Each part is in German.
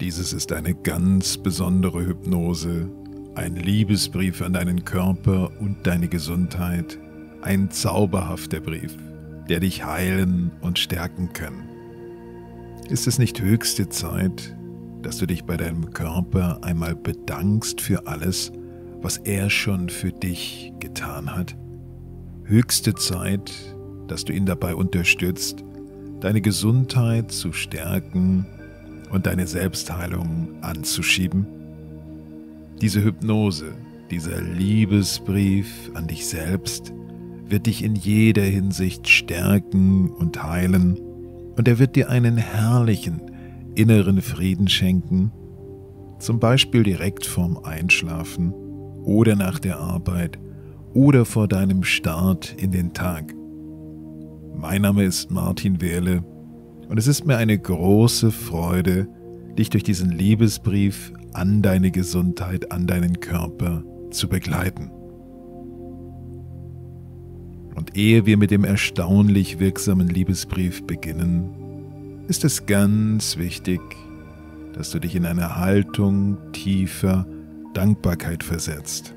Dieses ist eine ganz besondere Hypnose, ein Liebesbrief an deinen Körper und deine Gesundheit, ein zauberhafter Brief, der dich heilen und stärken kann. Ist es nicht höchste Zeit, dass du dich bei deinem Körper einmal bedankst für alles, was er schon für dich getan hat? Höchste Zeit, dass du ihn dabei unterstützt, deine Gesundheit zu stärken und deine Selbstheilung anzuschieben? Diese Hypnose, dieser Liebesbrief an dich selbst wird dich in jeder Hinsicht stärken und heilen und er wird dir einen herrlichen inneren Frieden schenken, zum Beispiel direkt vorm Einschlafen oder nach der Arbeit oder vor deinem Start in den Tag. Mein Name ist Martin Wehrle und es ist mir eine große Freude, dich durch diesen Liebesbrief an deine Gesundheit, an deinen Körper zu begleiten. Und ehe wir mit dem erstaunlich wirksamen Liebesbrief beginnen, ist es ganz wichtig, dass du dich in eine Haltung tiefer Dankbarkeit versetzt.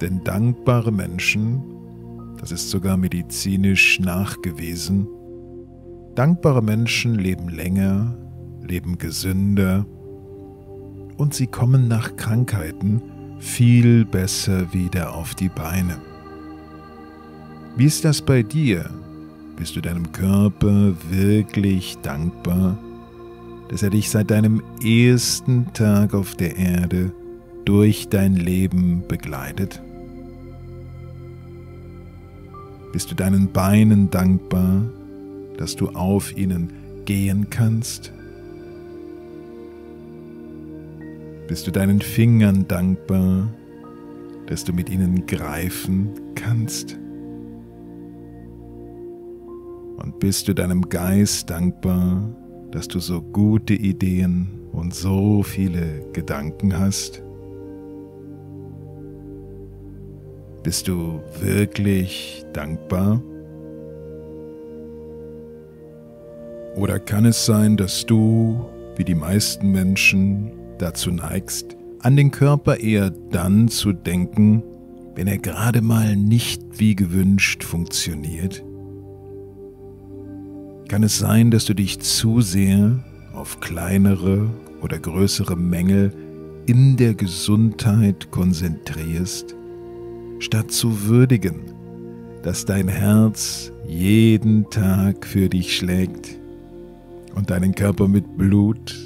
Denn dankbare Menschen, das ist sogar medizinisch nachgewiesen, Dankbare Menschen leben länger, leben gesünder und sie kommen nach Krankheiten viel besser wieder auf die Beine. Wie ist das bei dir? Bist du deinem Körper wirklich dankbar, dass er dich seit deinem ersten Tag auf der Erde durch dein Leben begleitet? Bist du deinen Beinen dankbar, dass du auf ihnen gehen kannst? Bist du deinen Fingern dankbar, dass du mit ihnen greifen kannst? Und bist du deinem Geist dankbar, dass du so gute Ideen und so viele Gedanken hast? Bist du wirklich dankbar? Oder kann es sein, dass du, wie die meisten Menschen, dazu neigst, an den Körper eher dann zu denken, wenn er gerade mal nicht wie gewünscht funktioniert? Kann es sein, dass du dich zu sehr auf kleinere oder größere Mängel in der Gesundheit konzentrierst, statt zu würdigen, dass dein Herz jeden Tag für dich schlägt und deinen Körper mit Blut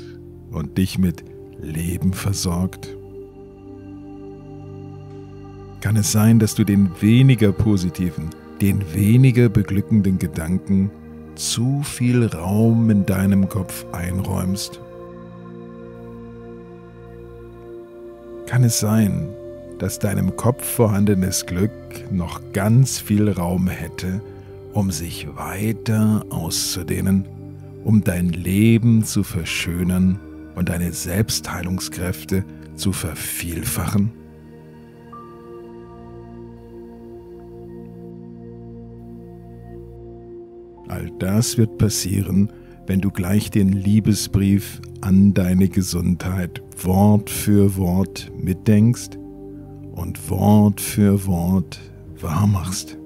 und dich mit Leben versorgt? Kann es sein, dass du den weniger positiven, den weniger beglückenden Gedanken zu viel Raum in deinem Kopf einräumst? Kann es sein, dass deinem Kopf vorhandenes Glück noch ganz viel Raum hätte, um sich weiter auszudehnen? Um dein Leben zu verschönern und deine Selbstheilungskräfte zu vervielfachen? All das wird passieren, wenn du gleich den Liebesbrief an deine Gesundheit Wort für Wort mitdenkst und Wort für Wort wahrmachst.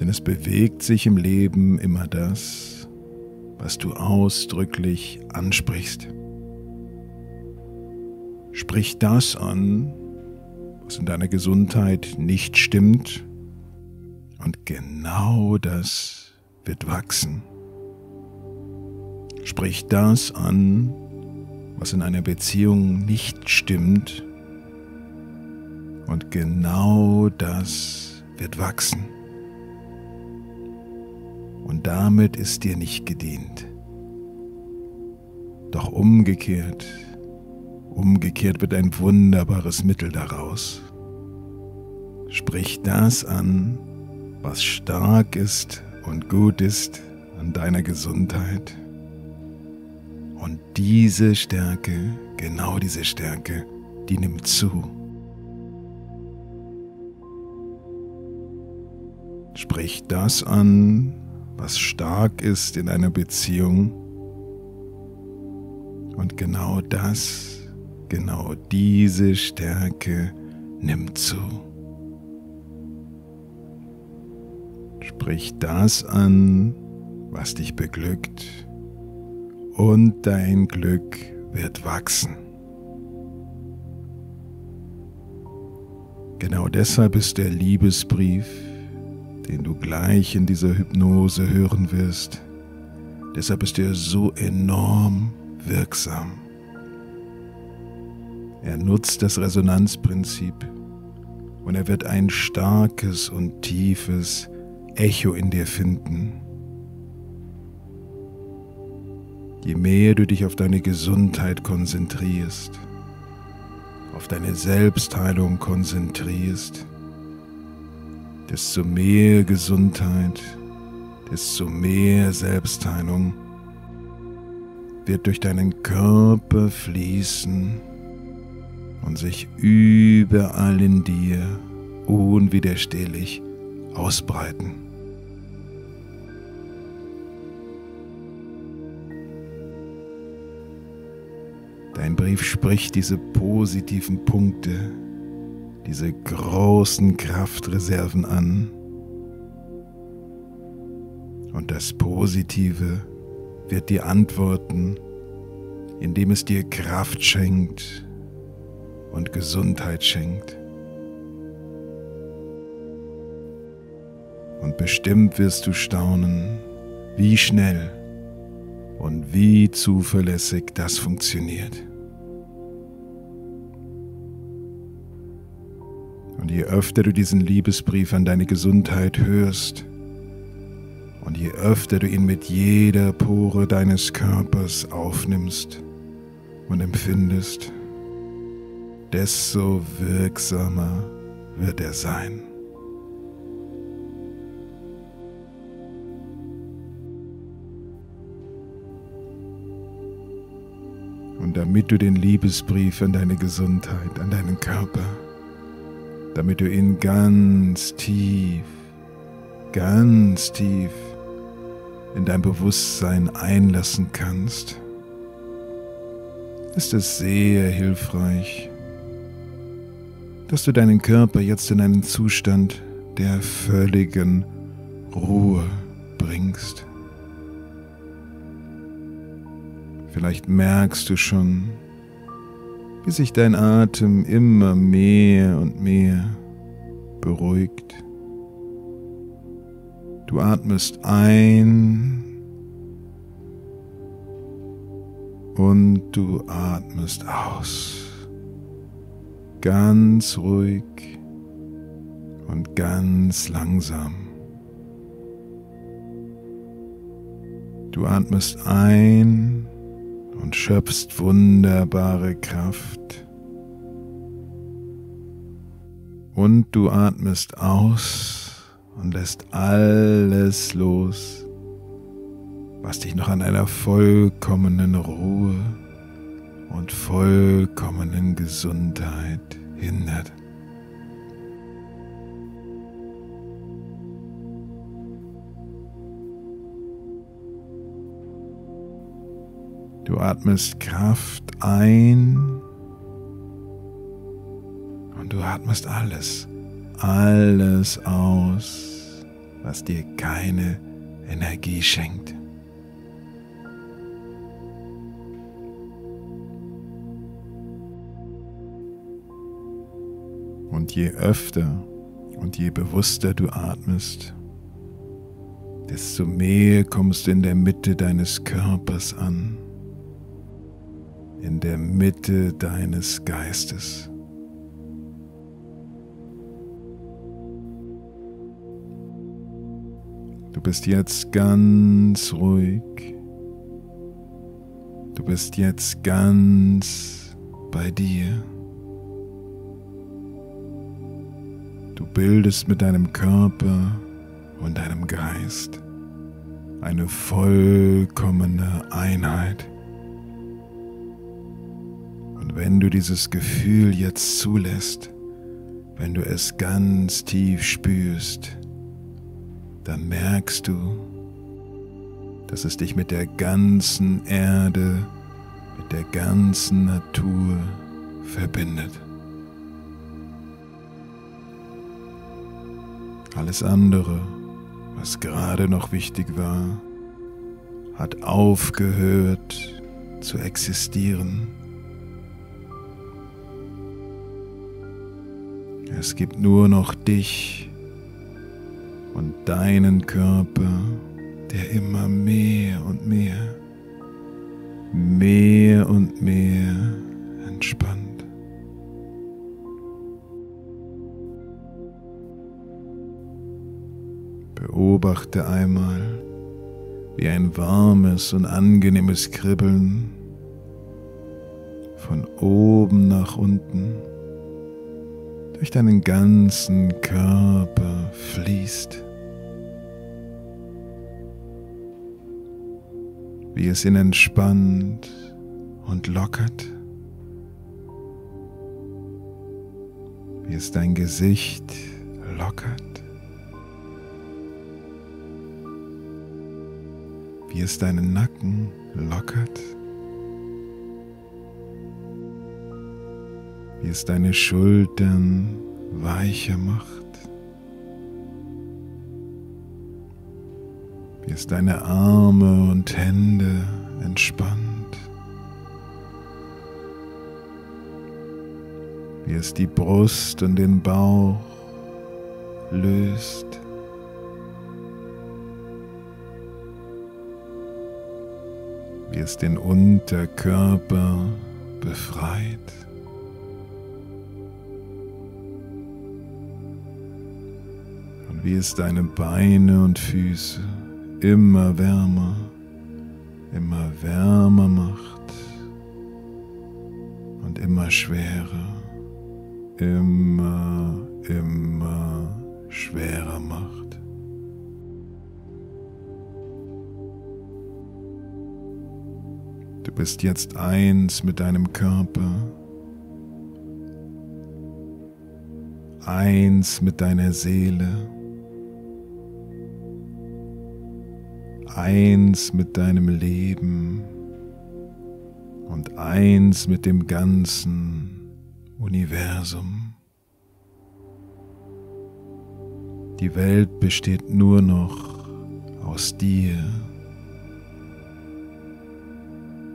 Denn es bewegt sich im Leben immer das, was du ausdrücklich ansprichst. Sprich das an, was in deiner Gesundheit nicht stimmt, und genau das wird wachsen. Sprich das an, was in einer Beziehung nicht stimmt, und genau das wird wachsen und damit ist dir nicht gedient. Doch umgekehrt, umgekehrt wird ein wunderbares Mittel daraus. Sprich das an, was stark ist und gut ist an deiner Gesundheit. Und diese Stärke, genau diese Stärke, die nimmt zu. Sprich das an, was stark ist in einer Beziehung Und genau das, genau diese Stärke nimmt zu. Sprich das an, was dich beglückt, und dein Glück wird wachsen. Genau deshalb ist der Liebesbrief, den du gleich in dieser Hypnose hören wirst, deshalb ist er so enorm wirksam. Er nutzt das Resonanzprinzip und er wird ein starkes und tiefes Echo in dir finden. Je mehr du dich auf deine Gesundheit konzentrierst, auf deine Selbstheilung konzentrierst, desto mehr Gesundheit, desto mehr Selbstheilung wird durch deinen Körper fließen und sich überall in dir unwiderstehlich ausbreiten. Dein Brief spricht diese positiven Punkte, diese großen Kraftreserven an. Und das Positive wird dir antworten, indem es dir Kraft schenkt und Gesundheit schenkt. Und bestimmt wirst du staunen, wie schnell und wie zuverlässig das funktioniert. Und je öfter du diesen Liebesbrief an deine Gesundheit hörst, und je öfter du ihn mit jeder Pore deines Körpers aufnimmst und empfindest, desto wirksamer wird er sein. Und damit du den Liebesbrief an deine Gesundheit, an deinen Körper, damit du ihn ganz tief, ganz tief in dein Bewusstsein einlassen kannst, ist es sehr hilfreich, dass du deinen Körper jetzt in einen Zustand der völligen Ruhe bringst. Vielleicht merkst du schon, wie sich dein Atem immer mehr und mehr beruhigt. Du atmest ein und du atmest aus. Ganz ruhig und ganz langsam. Du atmest ein und schöpfst wunderbare Kraft. Und du atmest aus und lässt alles los, was dich noch an einer vollkommenen Ruhe und vollkommenen Gesundheit hindert. Du atmest Kraft ein und du atmest alles alles aus, was dir keine Energie schenkt. Und je öfter und je bewusster du atmest, desto mehr kommst du in der Mitte deines Körpers an, in der Mitte deines Geistes. Du bist jetzt ganz ruhig. Du bist jetzt ganz bei dir. Du bildest mit deinem Körper und deinem Geist eine vollkommene Einheit. Wenn du dieses Gefühl jetzt zulässt, wenn du es ganz tief spürst, dann merkst du, dass es dich mit der ganzen Erde, mit der ganzen Natur verbindet. Alles andere, was gerade noch wichtig war, hat aufgehört zu existieren. Es gibt nur noch dich und deinen Körper, der immer mehr und mehr, mehr und mehr entspannt. Beobachte einmal, wie ein warmes und angenehmes Kribbeln von oben nach unten durch deinen ganzen Körper fließt. Wie es ihn entspannt und lockert. Wie es dein Gesicht lockert. Wie es deinen Nacken lockert. Wie es deine Schultern weicher macht, wie es deine Arme und Hände entspannt, wie es die Brust und den Bauch löst. wie es den Unterkörper befreit. Wie es deine Beine und Füße immer wärmer, immer wärmer macht und immer schwerer, immer, immer schwerer macht. Du bist jetzt eins mit deinem Körper, eins mit deiner Seele. Eins mit deinem Leben und eins mit dem ganzen Universum. Die Welt besteht nur noch aus dir.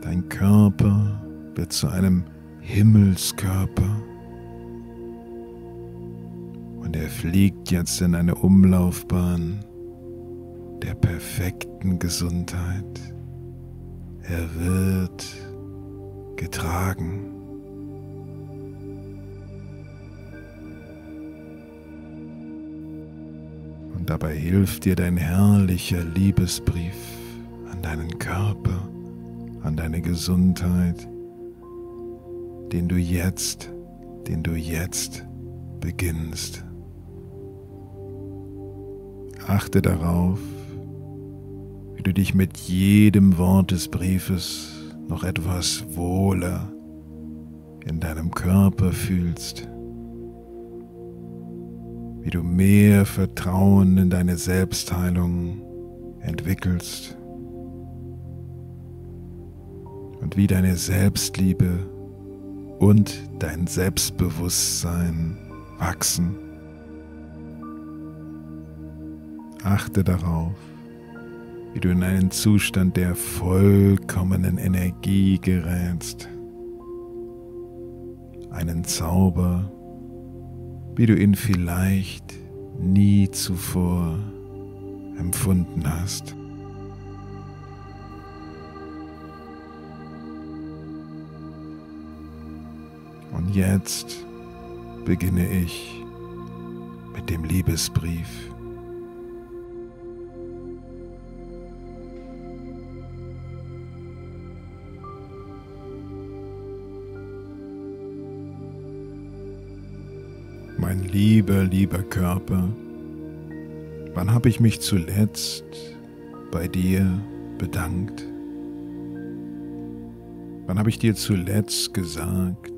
Dein Körper wird zu einem Himmelskörper und er fliegt jetzt in eine Umlaufbahn der perfekten Gesundheit. Er wird getragen. Und dabei hilft dir dein herrlicher Liebesbrief an deinen Körper, an deine Gesundheit, den du jetzt, den du jetzt beginnst. Achte darauf, wie du dich mit jedem Wort des Briefes noch etwas wohler in deinem Körper fühlst, wie du mehr Vertrauen in deine Selbstheilung entwickelst und wie deine Selbstliebe und dein Selbstbewusstsein wachsen. Achte darauf, wie du in einen Zustand der vollkommenen Energie gerätst. Einen Zauber, wie du ihn vielleicht nie zuvor empfunden hast. Und jetzt beginne ich mit dem Liebesbrief. Mein lieber, lieber Körper, wann habe ich mich zuletzt bei dir bedankt? Wann habe ich dir zuletzt gesagt,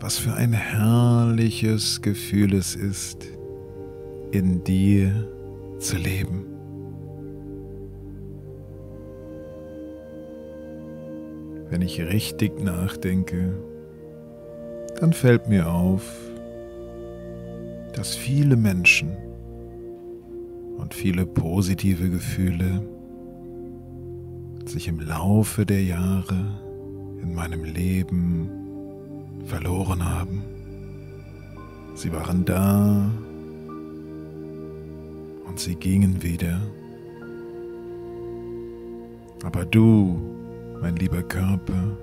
was für ein herrliches Gefühl es ist, in dir zu leben? wenn ich richtig nachdenke, dann fällt mir auf, dass viele Menschen und viele positive Gefühle sich im Laufe der Jahre in meinem Leben verloren haben. Sie waren da und sie gingen wieder. Aber du, mein lieber Körper,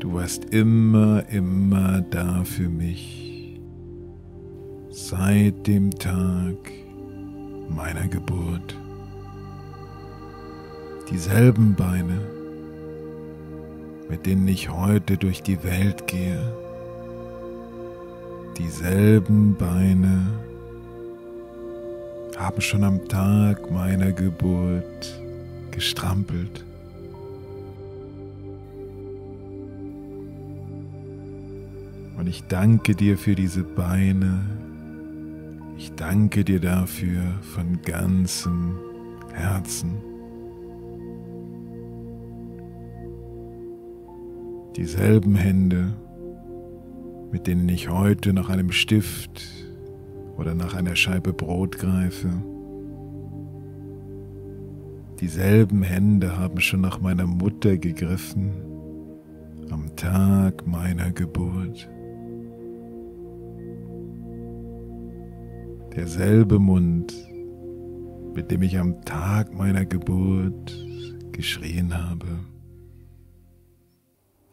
du warst immer, immer da für mich. Seit dem Tag meiner Geburt. Dieselben Beine, mit denen ich heute durch die Welt gehe. Dieselben Beine haben schon am Tag meiner Geburt gestrampelt. Und ich danke dir für diese Beine. Ich danke dir dafür von ganzem Herzen. Dieselben Hände, mit denen ich heute nach einem Stift oder nach einer Scheibe Brot greife. Dieselben Hände haben schon nach meiner Mutter gegriffen am Tag meiner Geburt. Derselbe Mund, mit dem ich am Tag meiner Geburt geschrien habe.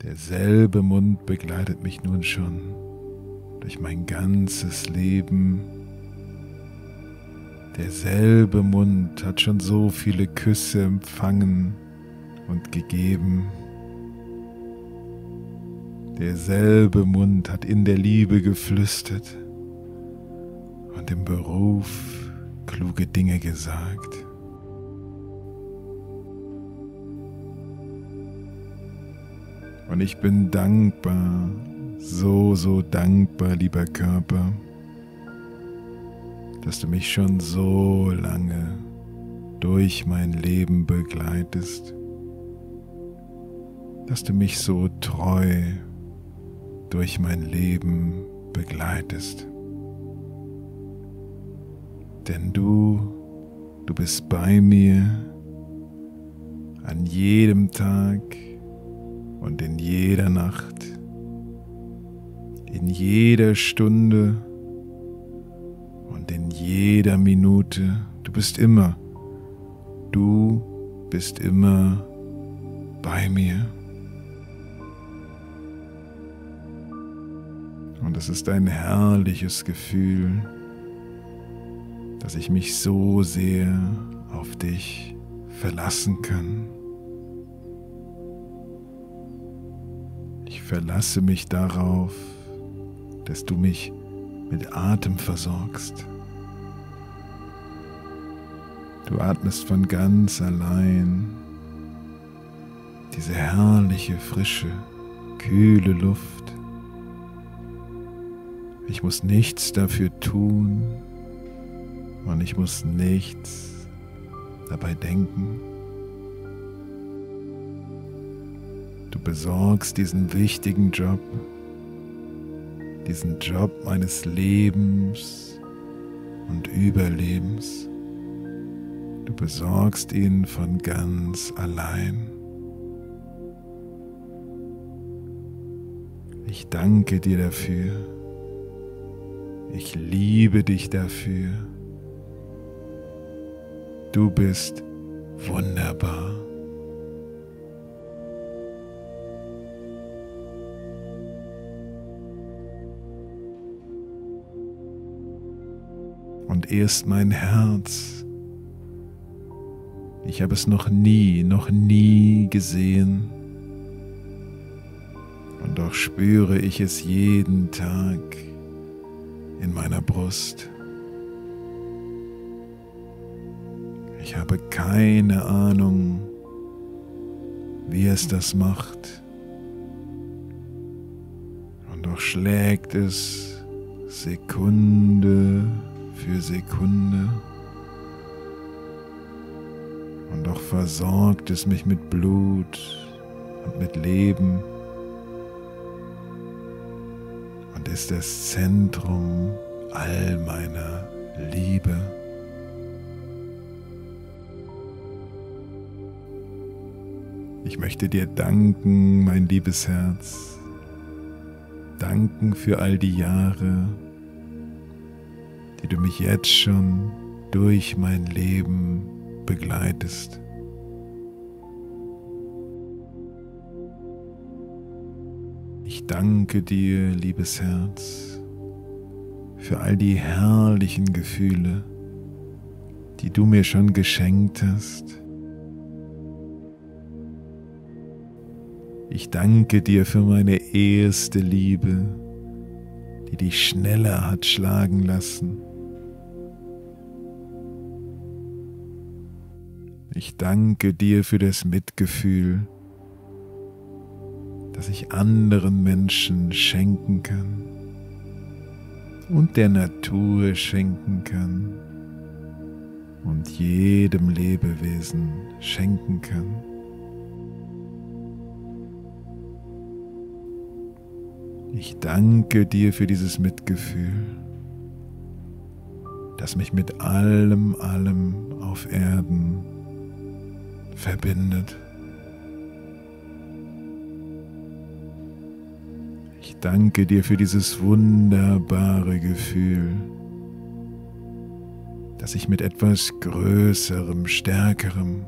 Derselbe Mund begleitet mich nun schon durch mein ganzes Leben Derselbe Mund hat schon so viele Küsse empfangen und gegeben. Derselbe Mund hat in der Liebe geflüstert im Beruf kluge Dinge gesagt. Und ich bin dankbar, so, so dankbar, lieber Körper dass du mich schon so lange durch mein Leben begleitest, dass du mich so treu durch mein Leben begleitest. Denn du, du bist bei mir an jedem Tag und in jeder Nacht, in jeder Stunde und in jeder Minute. Du bist immer, du bist immer bei mir. Und es ist ein herrliches Gefühl, dass ich mich so sehr auf dich verlassen kann. Ich verlasse mich darauf, dass du mich mit Atem versorgst. Du atmest von ganz allein diese herrliche, frische, kühle Luft. Ich muss nichts dafür tun und ich muss nichts dabei denken. Du besorgst diesen wichtigen Job diesen Job meines Lebens und Überlebens. Du besorgst ihn von ganz allein. Ich danke dir dafür. Ich liebe dich dafür. Du bist wunderbar. und erst mein Herz. Ich habe es noch nie, noch nie gesehen. Und doch spüre ich es jeden Tag in meiner Brust. Habe keine Ahnung, wie es das macht. Und doch schlägt es Sekunde für Sekunde. Und doch versorgt es mich mit Blut und mit Leben und ist das Zentrum all meiner Liebe. Ich möchte dir danken, mein liebes Herz, danken für all die Jahre, die du mich jetzt schon durch mein Leben begleitest. Ich danke dir, liebes Herz, für all die herrlichen Gefühle, die du mir schon geschenkt hast. Ich danke dir für meine erste Liebe, die dich schneller hat schlagen lassen. Ich danke dir für das Mitgefühl, das ich anderen Menschen schenken kann und der Natur schenken kann und jedem Lebewesen schenken kann. Ich danke dir für dieses Mitgefühl, das mich mit allem, allem auf Erden verbindet. Ich danke dir für dieses wunderbare Gefühl, dass ich mit etwas Größerem, Stärkerem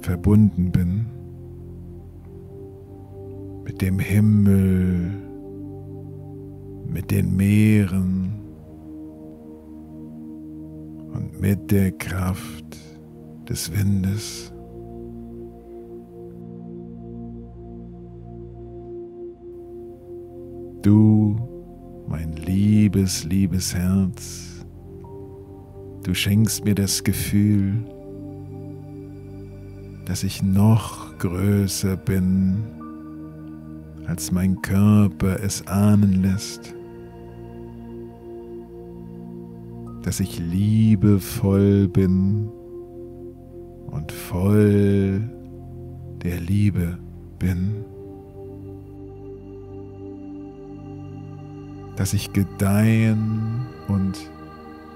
verbunden bin. Mit dem Himmel, mit den Meeren und mit der Kraft des Windes. Du, mein liebes, liebes Herz, du schenkst mir das Gefühl, dass ich noch größer bin, als mein Körper es ahnen lässt, dass ich liebevoll bin und voll der Liebe bin. dass ich gedeihen und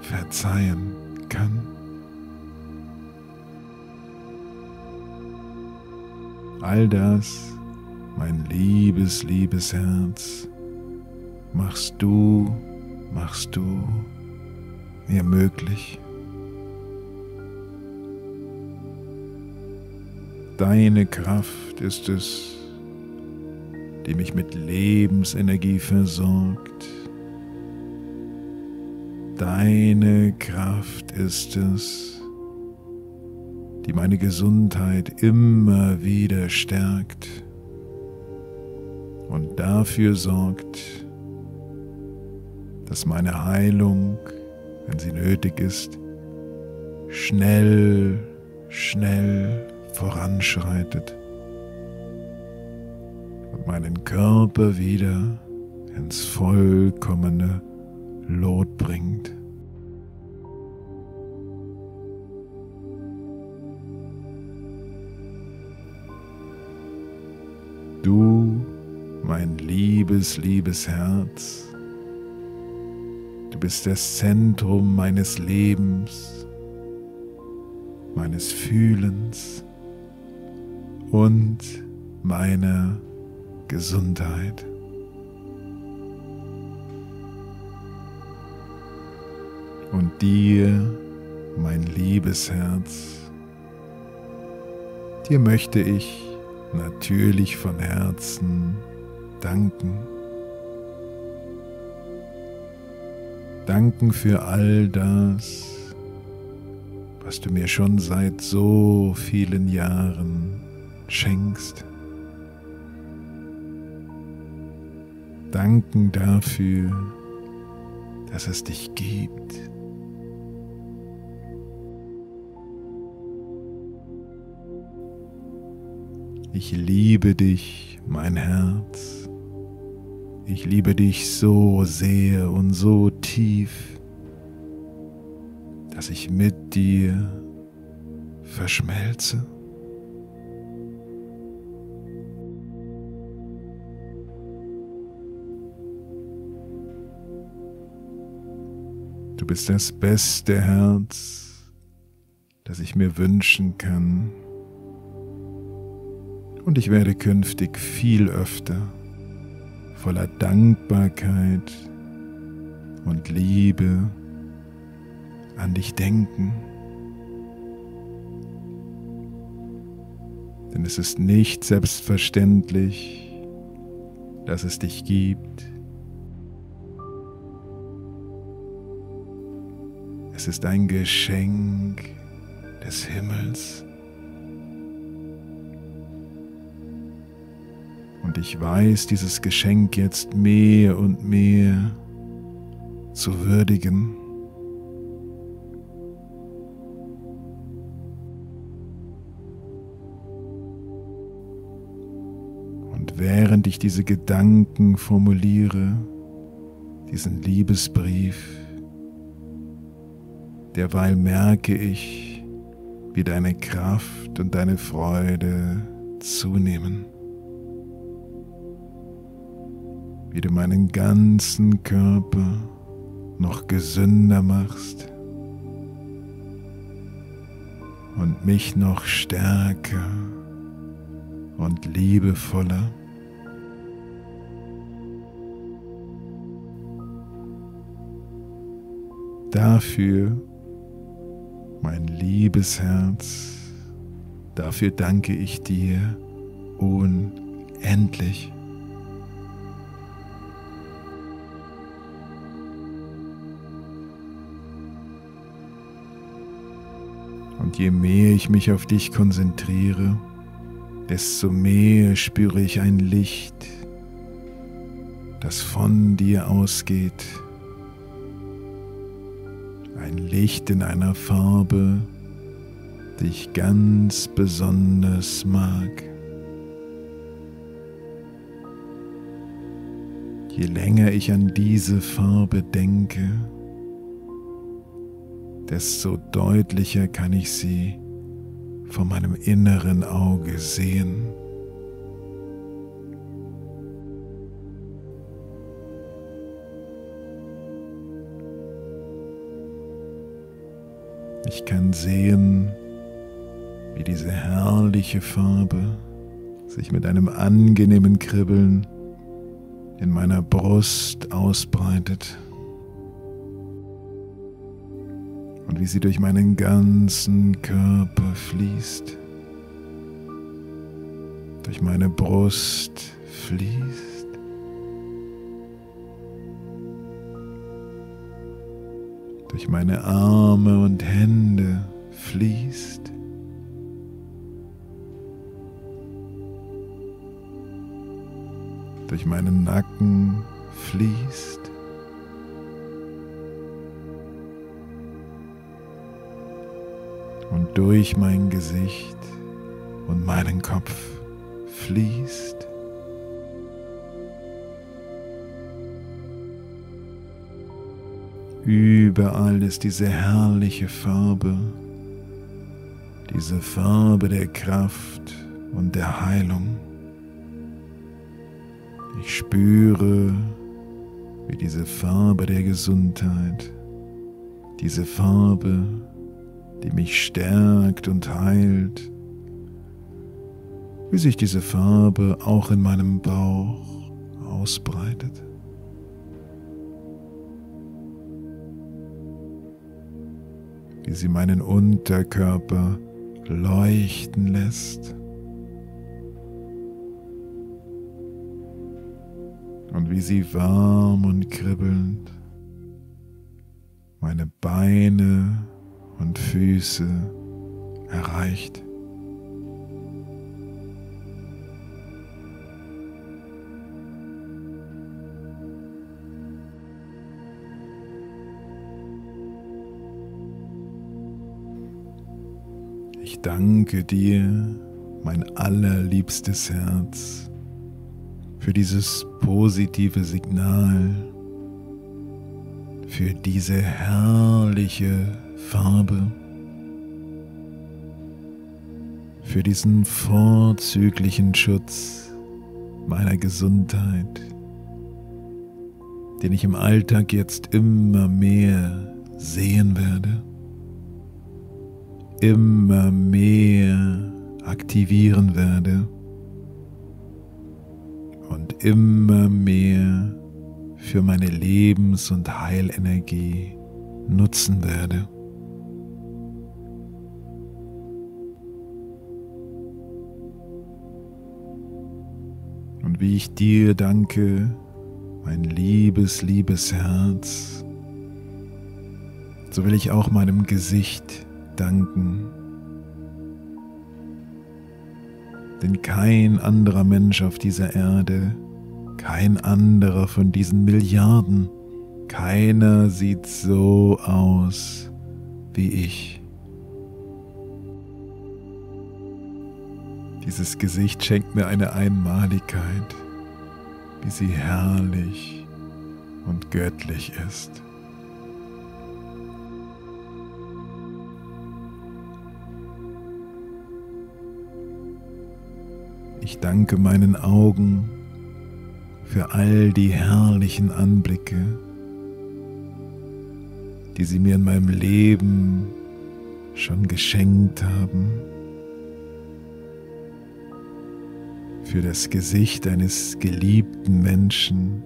verzeihen kann. All das, mein liebes, liebes Herz, machst du, machst du mir möglich. Deine Kraft ist es, die mich mit Lebensenergie versorgt Deine Kraft ist es, die meine Gesundheit immer wieder stärkt und dafür sorgt, dass meine Heilung, wenn sie nötig ist, schnell, schnell voranschreitet und meinen Körper wieder ins vollkommene Lot bringt. Du, mein liebes, liebes Herz, du bist das Zentrum meines Lebens, meines Fühlens und meiner Gesundheit. und dir, mein liebes Herz, dir möchte ich natürlich von Herzen danken. Danken für all das, was du mir schon seit so vielen Jahren schenkst. Danken dafür, dass es dich gibt. Ich liebe dich, mein Herz. Ich liebe dich so sehr und so tief, dass ich mit dir verschmelze. Du bist das beste Herz, das ich mir wünschen kann. Und ich werde künftig viel öfter voller Dankbarkeit und Liebe an dich denken. Denn es ist nicht selbstverständlich, dass es dich gibt. Es ist ein Geschenk des Himmels. Und ich weiß dieses Geschenk jetzt mehr und mehr zu würdigen. Und während ich diese Gedanken formuliere, diesen Liebesbrief, derweil merke ich, wie deine Kraft und deine Freude zunehmen. Wie du meinen ganzen Körper noch gesünder machst und mich noch stärker und liebevoller. Dafür, mein liebes Herz, dafür danke ich dir unendlich. Je mehr ich mich auf dich konzentriere, desto mehr spüre ich ein Licht, das von dir ausgeht. Ein Licht in einer Farbe, die ich ganz besonders mag. Je länger ich an diese Farbe denke, desto deutlicher kann ich sie vor meinem inneren Auge sehen. Ich kann sehen, wie diese herrliche Farbe sich mit einem angenehmen Kribbeln in meiner Brust ausbreitet. Und wie sie durch meinen ganzen Körper fließt, durch meine Brust fließt. Durch meine Arme und Hände fließt. Durch meinen Nacken fließt. Durch mein Gesicht und meinen Kopf fließt. Überall ist diese herrliche Farbe, diese Farbe der Kraft und der Heilung. Ich spüre, wie diese Farbe der Gesundheit, diese Farbe die mich stärkt und heilt, wie sich diese Farbe auch in meinem Bauch ausbreitet. Wie sie meinen Unterkörper leuchten lässt. Und wie sie warm und kribbelnd meine Beine und Füße erreicht. Ich danke dir, mein allerliebstes Herz, für dieses positive Signal, für diese herrliche Farbe, für diesen vorzüglichen Schutz meiner Gesundheit, den ich im Alltag jetzt immer mehr sehen werde, immer mehr aktivieren werde und immer mehr für meine Lebens- und Heilenergie nutzen werde. Und wie ich dir danke, mein liebes, liebes Herz, so will ich auch meinem Gesicht danken. Denn kein anderer Mensch auf dieser Erde, kein anderer von diesen Milliarden, keiner sieht so aus wie ich. Dieses Gesicht schenkt mir eine Einmaligkeit, wie sie herrlich und göttlich ist. Ich danke meinen Augen für all die herrlichen Anblicke, die sie mir in meinem Leben schon geschenkt haben. Für das Gesicht eines geliebten Menschen,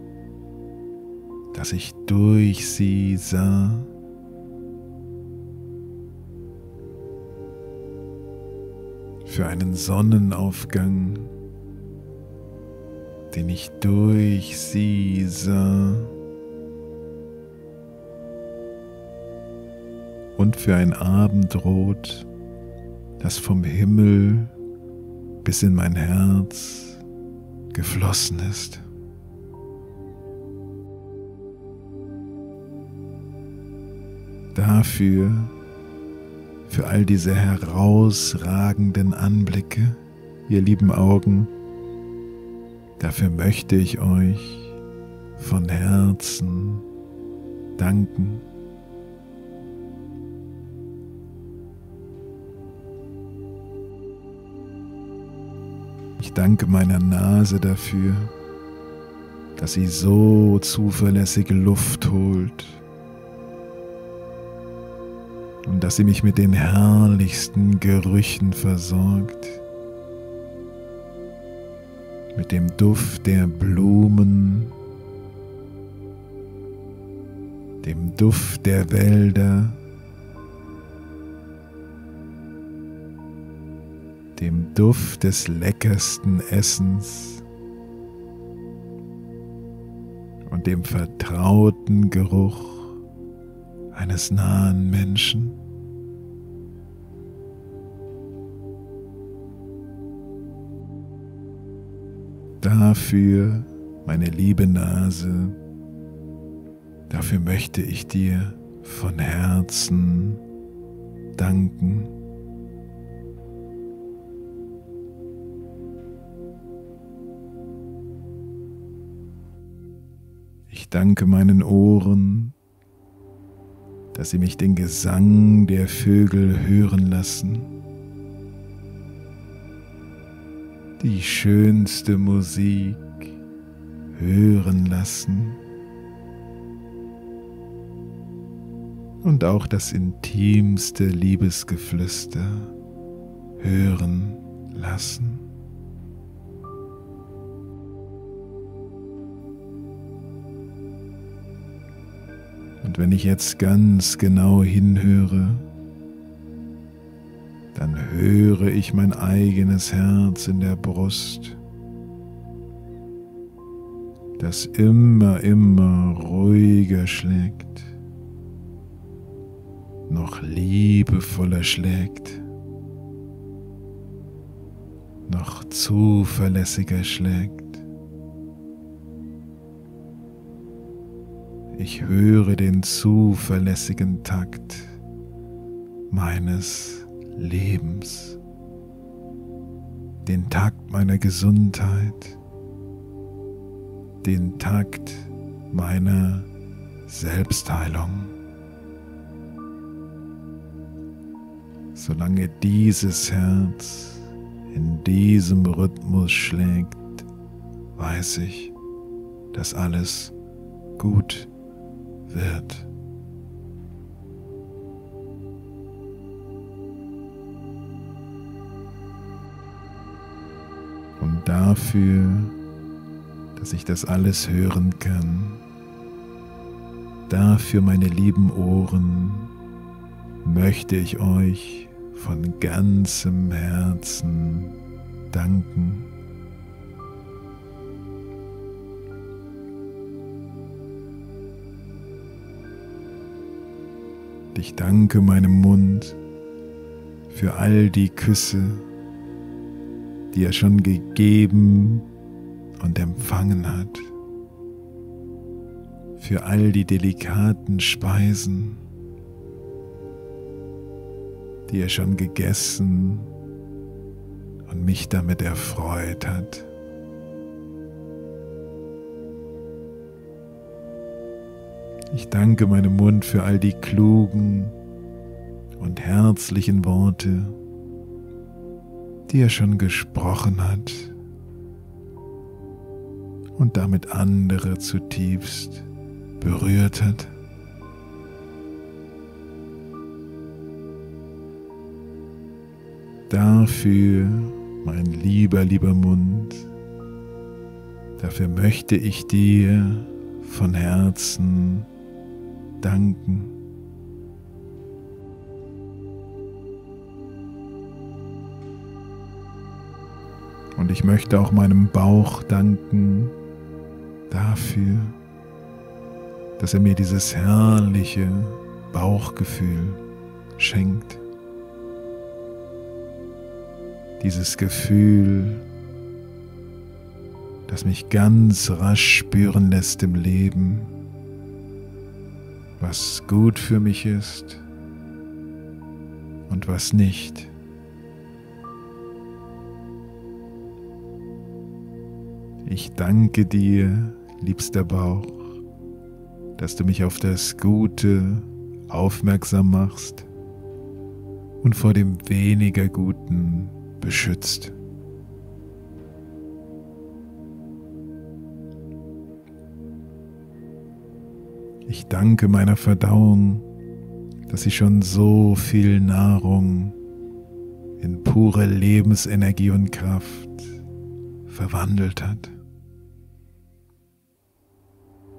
das ich durch sie sah. Für einen Sonnenaufgang, den ich durch sie sah. Und für ein Abendrot, das vom Himmel bis in mein Herz geflossen ist. Dafür, für all diese herausragenden Anblicke, ihr lieben Augen, Dafür möchte ich euch von Herzen danken. Ich danke meiner Nase dafür, dass sie so zuverlässige Luft holt und dass sie mich mit den herrlichsten Gerüchen versorgt. Mit dem Duft der Blumen, dem Duft der Wälder, dem Duft des leckersten Essens und dem vertrauten Geruch eines nahen Menschen. Dafür, meine liebe Nase, dafür möchte ich dir von Herzen danken. Ich danke meinen Ohren, dass sie mich den Gesang der Vögel hören lassen. die schönste Musik hören lassen und auch das intimste Liebesgeflüster hören lassen. Wenn ich jetzt ganz genau hinhöre, dann höre ich mein eigenes Herz in der Brust, das immer, immer ruhiger schlägt, noch liebevoller schlägt, noch zuverlässiger schlägt. Ich höre den zuverlässigen Takt meines Lebens, den Takt meiner Gesundheit, den Takt meiner Selbstheilung. Solange dieses Herz in diesem Rhythmus schlägt, weiß ich, dass alles gut wird. Und dafür, dass ich das alles hören kann, dafür, meine lieben Ohren, möchte ich euch von ganzem Herzen danken. Ich danke meinem Mund für all die Küsse, die er schon gegeben und empfangen hat, für all die delikaten Speisen, die er schon gegessen und mich damit erfreut hat. Ich danke meinem Mund für all die klugen und herzlichen Worte, die er schon gesprochen hat und damit andere zutiefst berührt hat. Dafür, mein lieber, lieber Mund, dafür möchte ich dir von Herzen danken. Und ich möchte auch meinem Bauch danken dafür, dass er mir dieses herrliche Bauchgefühl schenkt. Dieses Gefühl, das mich ganz rasch spüren lässt im Leben was gut für mich ist und was nicht. Ich danke dir, liebster Bauch, dass du mich auf das Gute aufmerksam machst und vor dem weniger Guten beschützt. Ich danke meiner Verdauung, dass sie schon so viel Nahrung in pure Lebensenergie und Kraft verwandelt hat,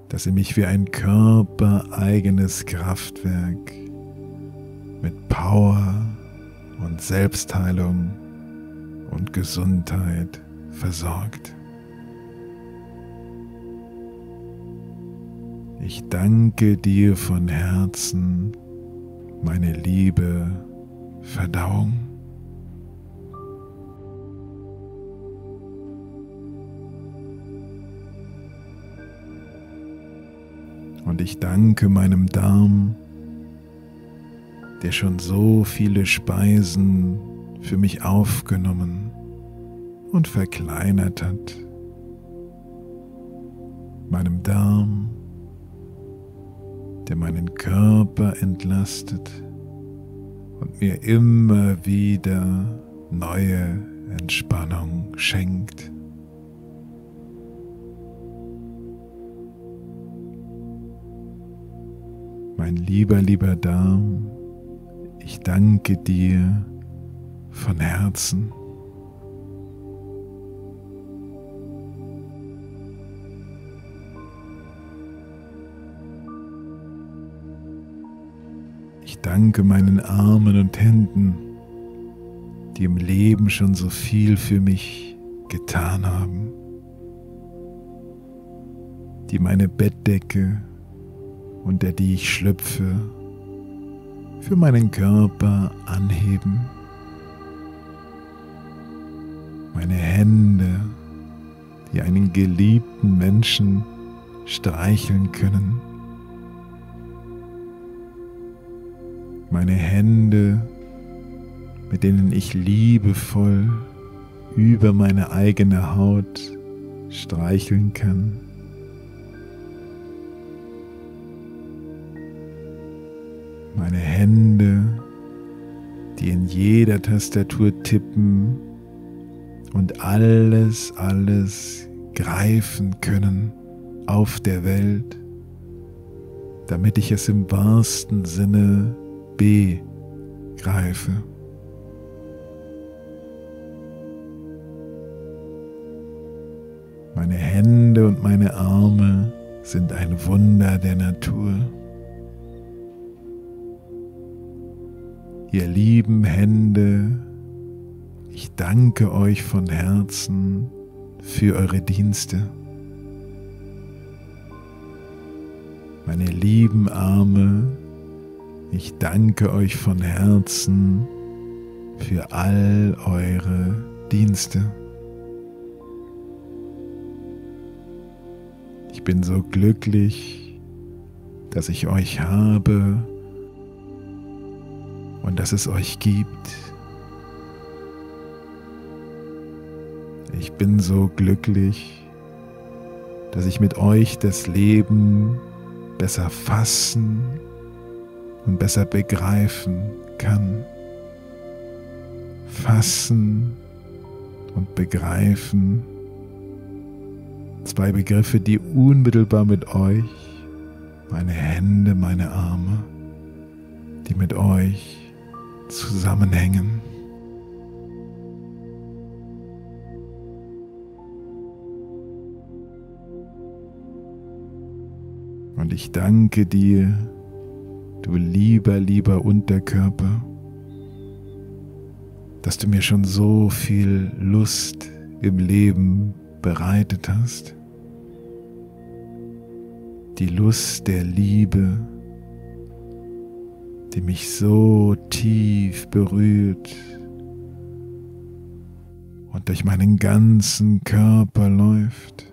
dass sie mich wie ein körpereigenes Kraftwerk mit Power und Selbstheilung und Gesundheit versorgt. Ich danke dir von Herzen, meine liebe Verdauung. Und ich danke meinem Darm, der schon so viele Speisen für mich aufgenommen und verkleinert hat. Meinem Darm, der meinen Körper entlastet und mir immer wieder neue Entspannung schenkt. Mein lieber, lieber Darm, ich danke dir von Herzen. Danke meinen Armen und Händen, die im Leben schon so viel für mich getan haben, die meine Bettdecke, unter die ich schlüpfe, für meinen Körper anheben, meine Hände, die einen geliebten Menschen streicheln können meine Hände, mit denen ich liebevoll über meine eigene Haut streicheln kann. Meine Hände, die in jeder Tastatur tippen und alles, alles greifen können auf der Welt, damit ich es im wahrsten Sinne begreife. Meine Hände und meine Arme sind ein Wunder der Natur. Ihr lieben Hände, ich danke euch von Herzen für eure Dienste. Meine lieben Arme, ich danke euch von Herzen für all eure Dienste. Ich bin so glücklich, dass ich euch habe und dass es euch gibt. Ich bin so glücklich, dass ich mit euch das Leben besser fassen und besser begreifen kann. Fassen und begreifen Zwei Begriffe, die unmittelbar mit euch, meine Hände, meine Arme, die mit euch zusammenhängen. Und ich danke dir, du lieber, lieber Unterkörper, dass du mir schon so viel Lust im Leben bereitet hast. Die Lust der Liebe, die mich so tief berührt und durch meinen ganzen Körper läuft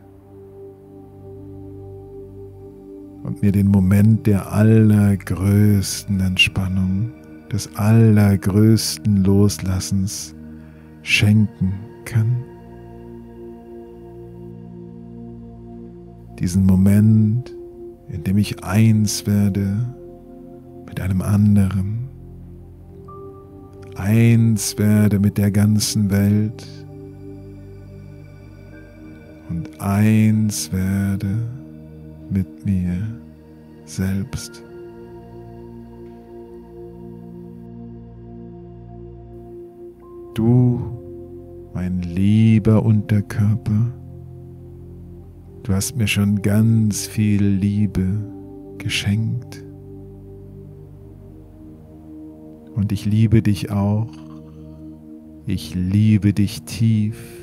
und mir den Moment der allergrößten Entspannung, des allergrößten Loslassens schenken kann. diesen Moment, in dem ich eins werde mit einem anderen, eins werde mit der ganzen Welt und eins werde mit mir selbst. Du, mein lieber Unterkörper, Du hast mir schon ganz viel Liebe geschenkt. Und ich liebe dich auch. Ich liebe dich tief.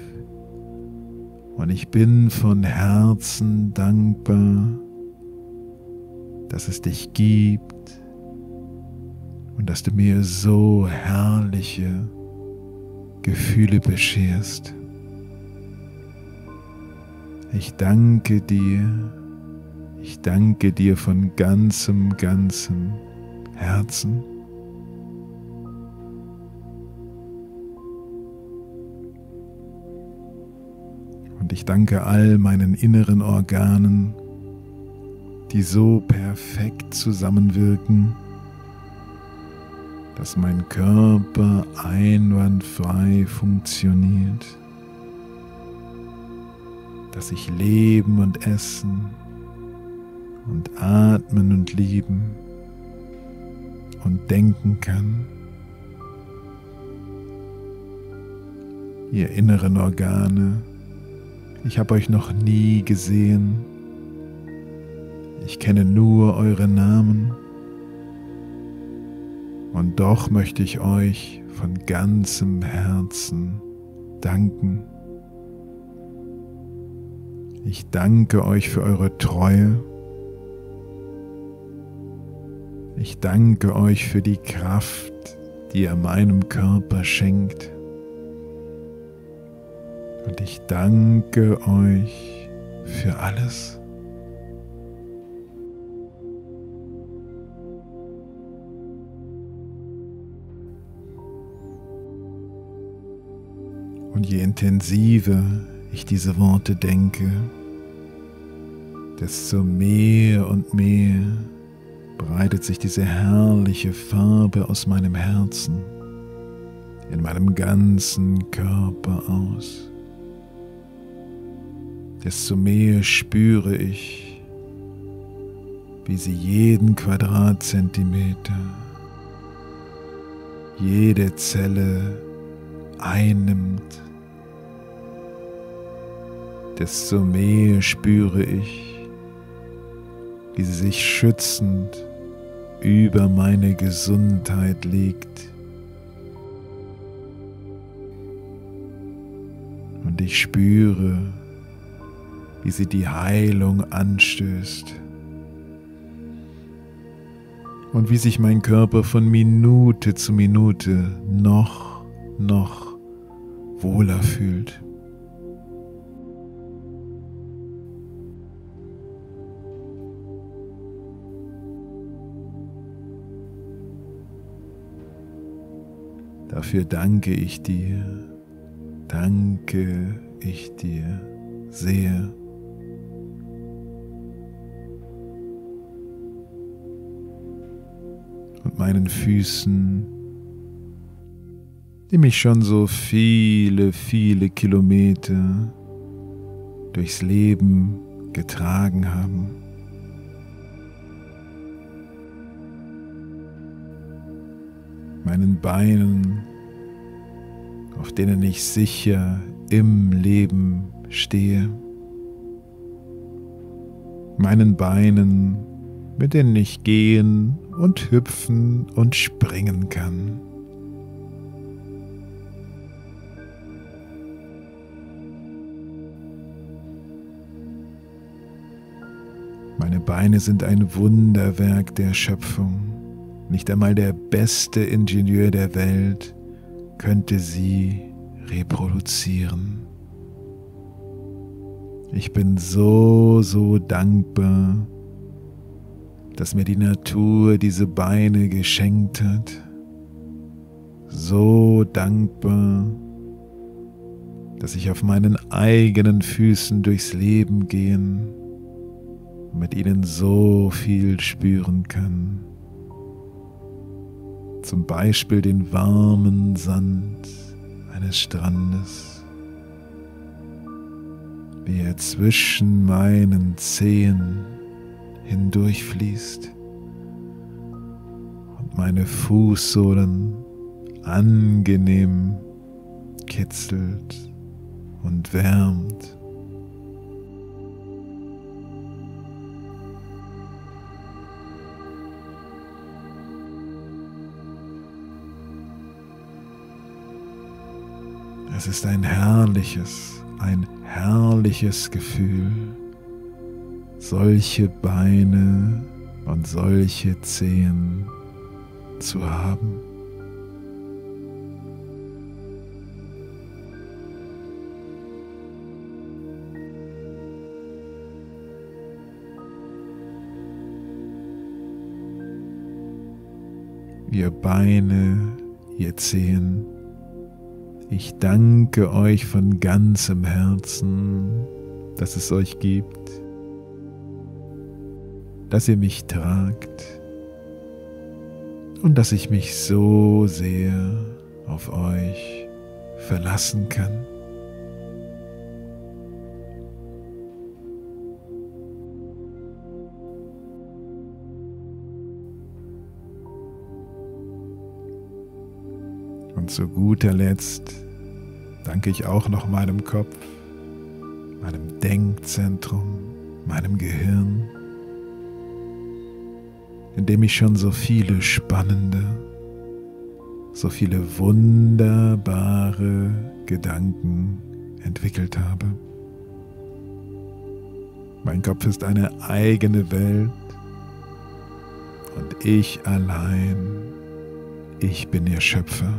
Und ich bin von Herzen dankbar, dass es dich gibt und dass du mir so herrliche Gefühle bescherst. Ich danke dir, ich danke dir von ganzem, ganzem Herzen. Und ich danke all meinen inneren Organen, die so perfekt zusammenwirken, dass mein Körper einwandfrei funktioniert dass ich leben und essen und atmen und lieben und denken kann. Ihr inneren Organe, ich habe euch noch nie gesehen. Ich kenne nur eure Namen. Und doch möchte ich euch von ganzem Herzen danken ich danke euch für eure Treue. Ich danke euch für die Kraft, die ihr meinem Körper schenkt. Und ich danke euch für alles. Und je intensiver ich diese Worte denke, desto mehr und mehr breitet sich diese herrliche Farbe aus meinem Herzen in meinem ganzen Körper aus. Desto mehr spüre ich, wie sie jeden Quadratzentimeter, jede Zelle einnimmt desto mehr spüre ich, wie sie sich schützend über meine Gesundheit legt. Und ich spüre, wie sie die Heilung anstößt. Und wie sich mein Körper von Minute zu Minute noch, noch wohler fühlt. Dafür danke ich dir, danke ich dir sehr. Meinen Füßen, die mich schon so viele, viele Kilometer durchs Leben getragen haben. meinen Beinen, auf denen ich sicher im Leben stehe, meinen Beinen, mit denen ich gehen und hüpfen und springen kann. Meine Beine sind ein Wunderwerk der Schöpfung. Nicht einmal der beste Ingenieur der Welt könnte sie reproduzieren. Ich bin so, so dankbar, dass mir die Natur diese Beine geschenkt hat. So dankbar, dass ich auf meinen eigenen Füßen durchs Leben gehen und mit ihnen so viel spüren kann zum Beispiel den warmen Sand eines Strandes, wie er zwischen meinen Zehen hindurchfließt und meine Fußsohlen angenehm kitzelt und wärmt. Es ist ein herrliches, ein herrliches Gefühl, solche Beine und solche Zehen zu haben. Ihr Beine, ihr Zehen ich danke euch von ganzem Herzen, dass es euch gibt, dass ihr mich tragt und dass ich mich so sehr auf euch verlassen kann. Und zu guter Letzt danke ich auch noch meinem Kopf, meinem Denkzentrum, meinem Gehirn, in dem ich schon so viele spannende, so viele wunderbare Gedanken entwickelt habe. Mein Kopf ist eine eigene Welt und ich allein, ich bin ihr Schöpfer.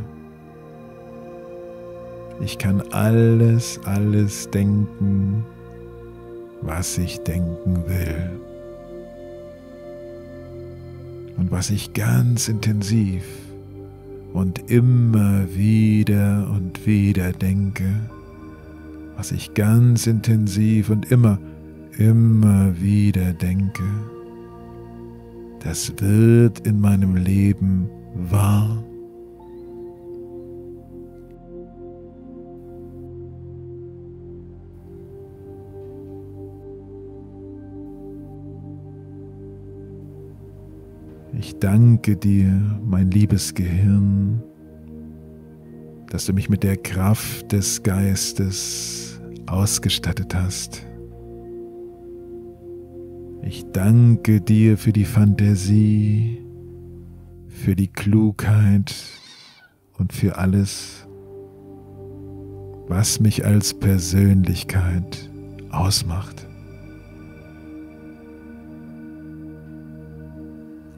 Ich kann alles, alles denken, was ich denken will. Und was ich ganz intensiv und immer wieder und wieder denke, was ich ganz intensiv und immer, immer wieder denke, das wird in meinem Leben wahr Ich danke dir, mein liebes Gehirn, dass du mich mit der Kraft des Geistes ausgestattet hast. Ich danke dir für die Fantasie, für die Klugheit und für alles, was mich als Persönlichkeit ausmacht.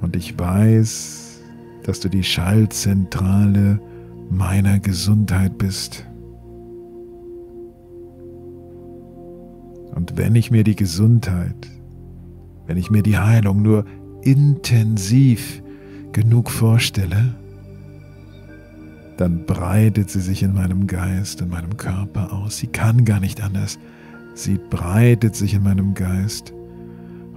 Und ich weiß, dass du die Schallzentrale meiner Gesundheit bist. Und wenn ich mir die Gesundheit, wenn ich mir die Heilung nur intensiv genug vorstelle, dann breitet sie sich in meinem Geist, in meinem Körper aus. Sie kann gar nicht anders. Sie breitet sich in meinem Geist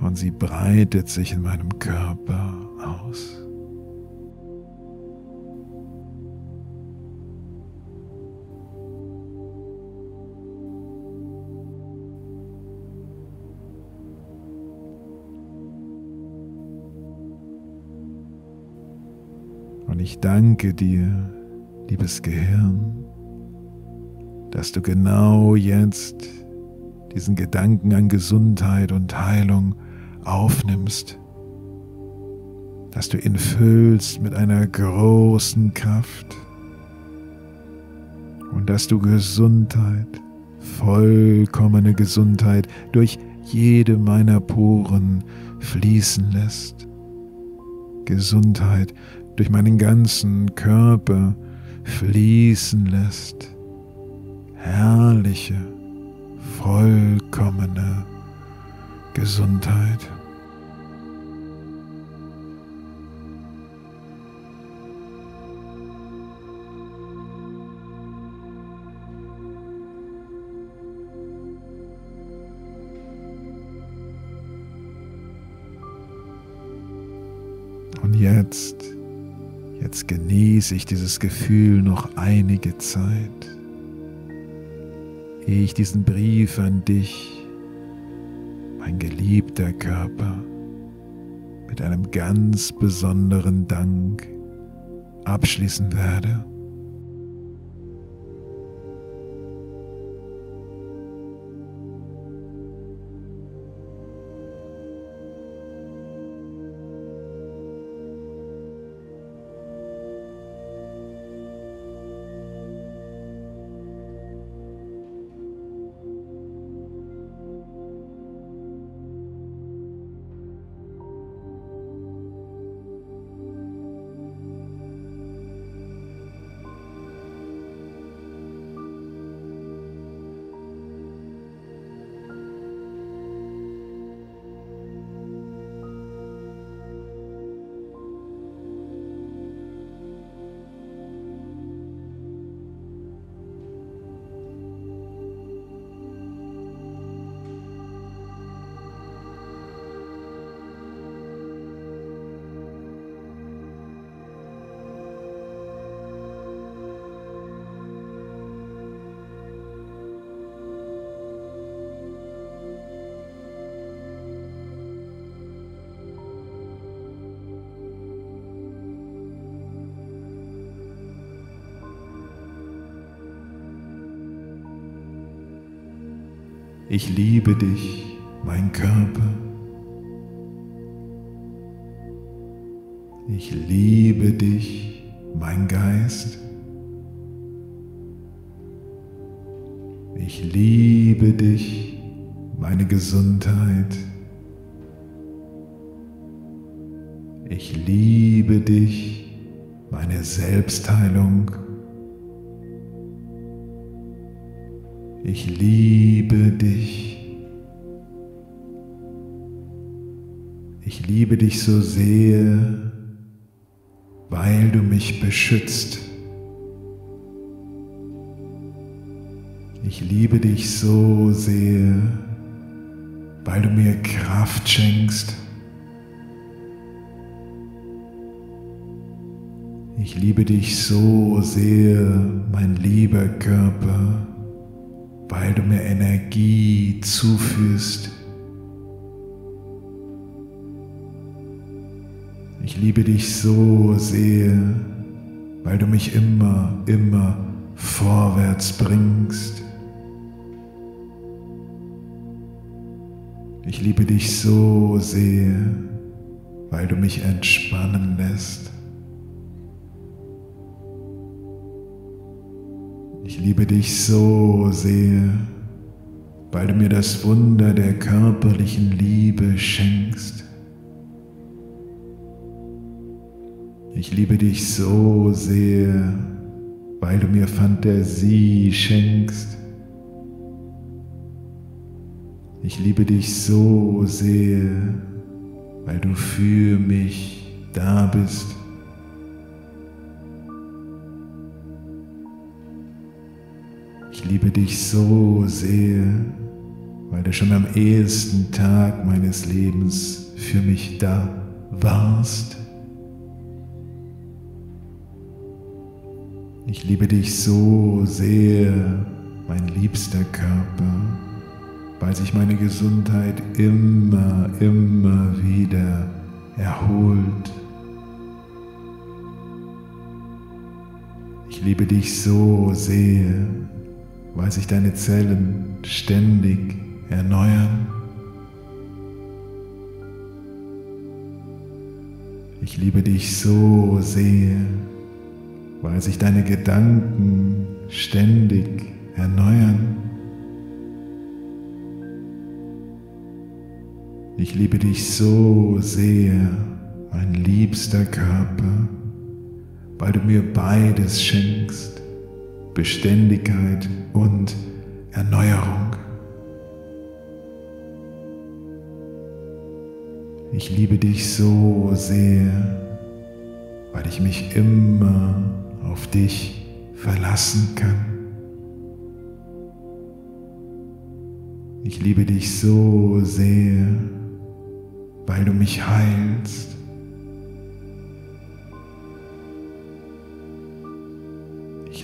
und sie breitet sich in meinem Körper aus. Und ich danke dir, liebes Gehirn, dass du genau jetzt diesen Gedanken an Gesundheit und Heilung aufnimmst, dass du ihn füllst mit einer großen Kraft und dass du Gesundheit, vollkommene Gesundheit durch jede meiner Poren fließen lässt. Gesundheit durch meinen ganzen Körper fließen lässt. Herrliche, vollkommene Gesundheit. Und jetzt Jetzt genieße ich dieses Gefühl noch einige Zeit, ehe ich diesen Brief an dich, mein geliebter Körper, mit einem ganz besonderen Dank abschließen werde. Ich liebe dich, mein Körper. Ich liebe dich, mein Geist. Ich liebe dich, meine Gesundheit. Ich liebe dich, meine Selbstheilung. Ich liebe dich. Ich liebe dich so sehr, weil du mich beschützt. Ich liebe dich so sehr, weil du mir Kraft schenkst. Ich liebe dich so sehr, mein lieber Körper weil du mir Energie zuführst. Ich liebe dich so, sehr, weil du mich immer, immer vorwärts bringst. Ich liebe dich so, sehr, weil du mich entspannen lässt. Ich liebe dich so sehr, weil du mir das Wunder der körperlichen Liebe schenkst. Ich liebe dich so sehr, weil du mir Fantasie schenkst. Ich liebe dich so sehr, weil du für mich da bist. Ich liebe dich so sehr, weil du schon am ersten Tag meines Lebens für mich da warst. Ich liebe dich so sehr, mein liebster Körper, weil sich meine Gesundheit immer, immer wieder erholt. Ich liebe dich so sehr, weil sich deine Zellen ständig erneuern. Ich liebe dich so sehr, weil sich deine Gedanken ständig erneuern. Ich liebe dich so sehr, mein liebster Körper, weil du mir beides schenkst. Beständigkeit und Erneuerung. Ich liebe dich so sehr, weil ich mich immer auf dich verlassen kann. Ich liebe dich so sehr, weil du mich heilst.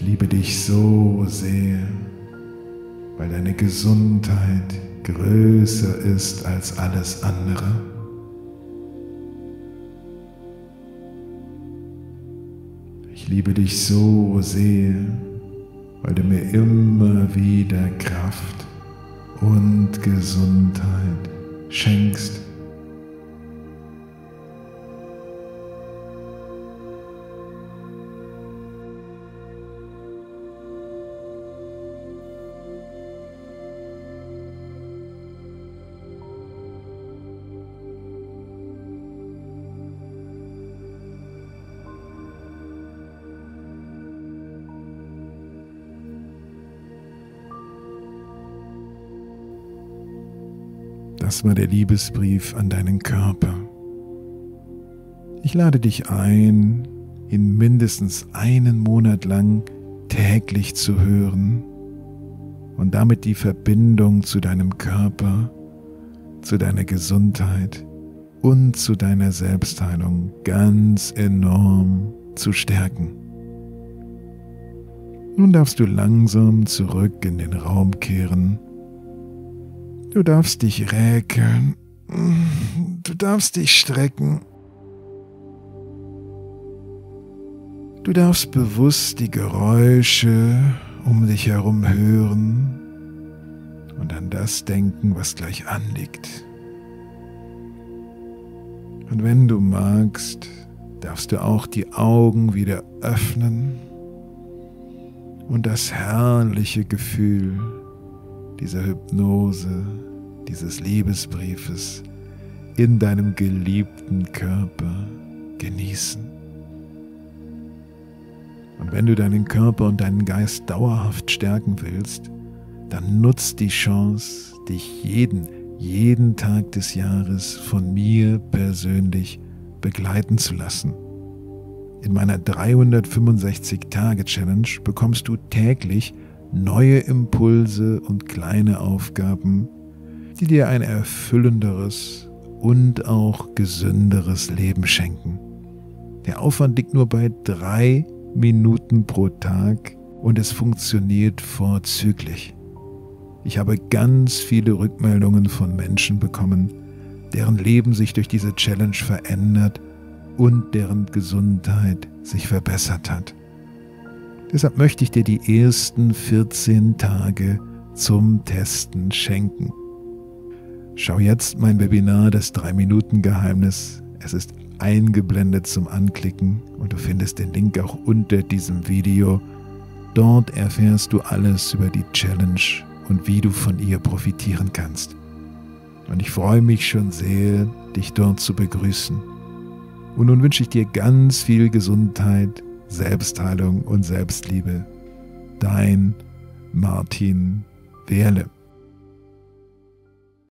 Liebe dich so sehr, weil deine Gesundheit größer ist als alles andere. Ich liebe dich so sehr, weil du mir immer wieder Kraft und Gesundheit schenkst. War der Liebesbrief an deinen Körper. Ich lade dich ein, ihn mindestens einen Monat lang täglich zu hören und damit die Verbindung zu deinem Körper, zu deiner Gesundheit und zu deiner Selbstheilung ganz enorm zu stärken. Nun darfst du langsam zurück in den Raum kehren Du darfst dich räkeln. Du darfst dich strecken. Du darfst bewusst die Geräusche um dich herum hören und an das denken, was gleich anliegt. Und wenn du magst, darfst du auch die Augen wieder öffnen und das herrliche Gefühl dieser Hypnose, dieses Liebesbriefes in deinem geliebten Körper genießen. Und wenn du deinen Körper und deinen Geist dauerhaft stärken willst, dann nutzt die Chance, dich jeden, jeden Tag des Jahres von mir persönlich begleiten zu lassen. In meiner 365-Tage-Challenge bekommst du täglich neue Impulse und kleine Aufgaben, die dir ein erfüllenderes und auch gesünderes Leben schenken. Der Aufwand liegt nur bei drei Minuten pro Tag und es funktioniert vorzüglich. Ich habe ganz viele Rückmeldungen von Menschen bekommen, deren Leben sich durch diese Challenge verändert und deren Gesundheit sich verbessert hat. Deshalb möchte ich dir die ersten 14 Tage zum Testen schenken. Schau jetzt mein Webinar Das 3-Minuten-Geheimnis. Es ist eingeblendet zum Anklicken und du findest den Link auch unter diesem Video. Dort erfährst du alles über die Challenge und wie du von ihr profitieren kannst. Und ich freue mich schon sehr, dich dort zu begrüßen. Und nun wünsche ich dir ganz viel Gesundheit, Selbstheilung und Selbstliebe. Dein Martin Wehrle.